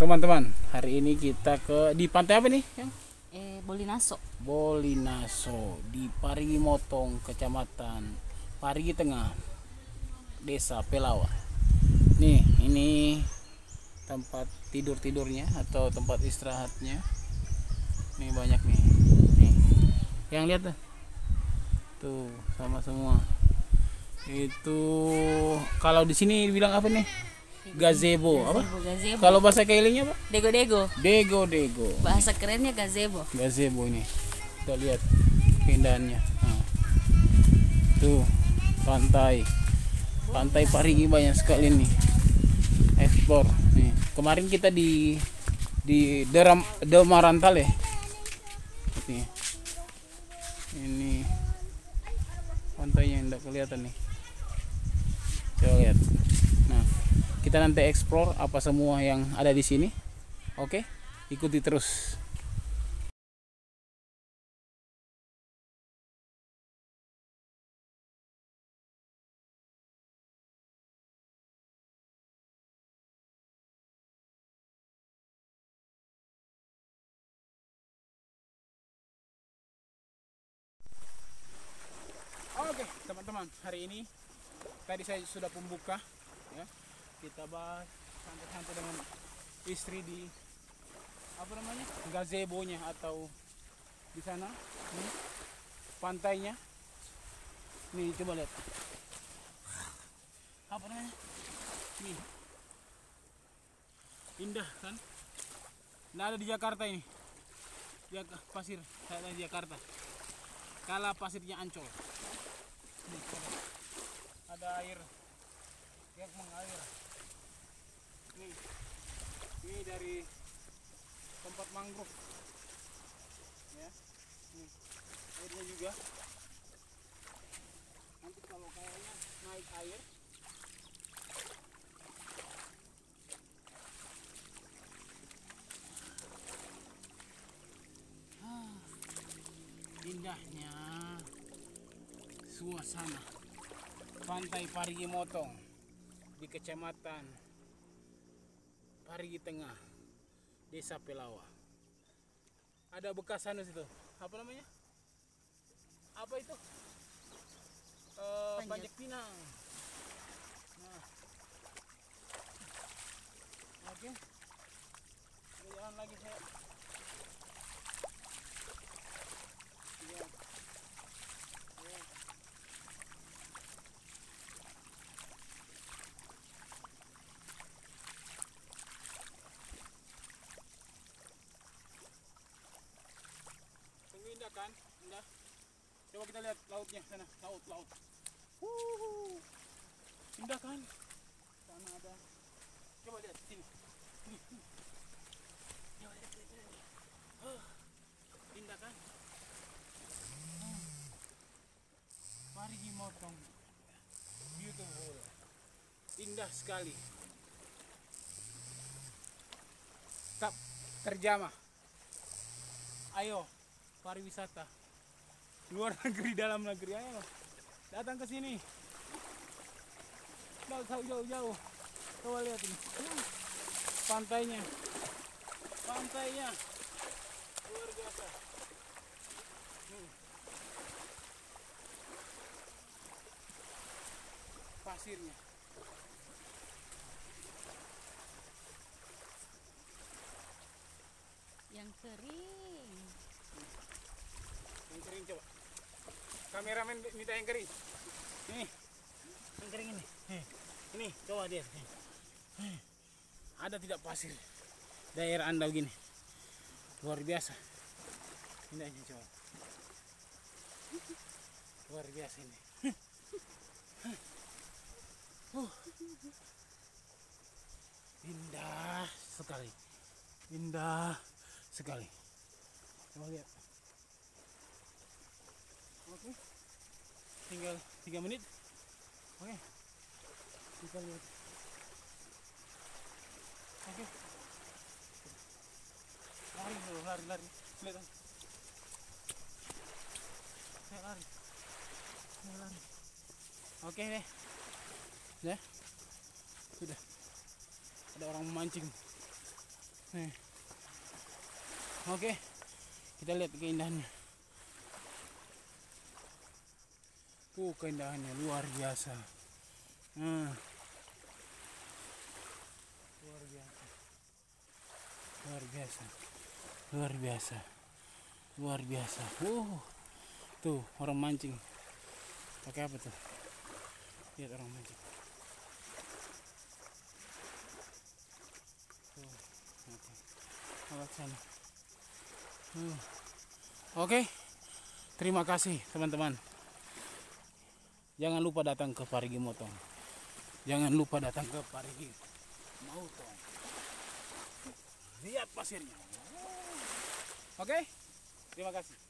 teman-teman hari ini kita ke di pantai apa nih yang? Eh Bolinaso. Bolinaso di Parigi Motong kecamatan Parigi Tengah desa Pelawa nih ini tempat tidur tidurnya atau tempat istirahatnya. Nih banyak nih. Nih yang lihat tuh. Tuh sama semua. Itu kalau di sini bilang apa nih gazebo apa? Gazebo kalau bahasa kailingnya apa? Dego dego dego. Dego bahasa kerennya gazebo. Gazebo ini. Kita lihat keindahannya nah. tuh pantai. Pantai Parigi banyak sekali nih. Ekspor nih kemarin kita di di Deram Demarantal ya? Nih. Ini pantainya tidak kelihatan nih. Coba lihat kita nanti explore apa semua yang ada di sini oke ikuti terus Oke, teman-teman, hari ini tadi saya sudah pembuka ya. Kita bahas santai-santai dengan istri di apa namanya? gazebo-nya atau di sana nih, pantainya. Nih, coba lihat. Apa namanya? Nih. Indah kan? Nggak ada di Jakarta ini. Ya, pasir, saya di Jakarta. Kala pasirnya ancol Nih, ada air yang mengalir nih. Ini dari tempat mangrove. Ya. Nih. Airnya juga. Nanti kalau kayaknya naik air. Ah, indahnya suasana pantai Parigi Motong di kecamatan Parigi Tengah desa Pelawa. Ada bekas sana situ. Apa namanya? Apa itu? Eh, Panjat. panjat pinang. Nah. Oke. Ada jalan lagi saya kan? Indah. Coba kita lihat lautnya sana, laut, laut. Wuhu. Indah kan? Sana ada. Coba lihat sini. Sini. Coba lihat, lihat, lihat. Huh. Indah kan? Parigi Motong. Beautiful. Indah sekali. Tak terjamah. Ayo, pariwisata. Luar negeri, dalam negeri, ayo. Datang ke sini. Usah jauh-jauh. Coba lihat ini. Pantainya. Pantainya. Luar biasa. Hmm. Pasirnya. yang kering Yang kering coba. Kameramen minta yang kering. Ini. Yang kering ini. Nih. Ini coba dia. Ada tidak pasir daerah Anda begini. Luar biasa. Indahnya coba. Luar biasa ini. Uh. Indah sekali. Indah sekali. Coba lihat. Oke. Tinggal tiga menit. Oke. Kita lihat. Oke. Lari lari, lari. Lihat. Saya lari. Saya lari. Oke deh. Ya. Sudah. Ada orang memancing. Nih. Oke, kita lihat keindahannya. Tuh keindahannya luar biasa. Nah. Luar biasa. Luar biasa. Luar biasa. Luar biasa. Uh. Tuh orang mancing. Pakai apa tuh? Lihat orang mancing. Tuh. Lewat sana. Hmm. Oke. Terima kasih teman-teman. Jangan lupa datang ke Parigi Motong. Jangan lupa datang ke Parigi Motong. Lihat pasirnya. Oke. Terima kasih.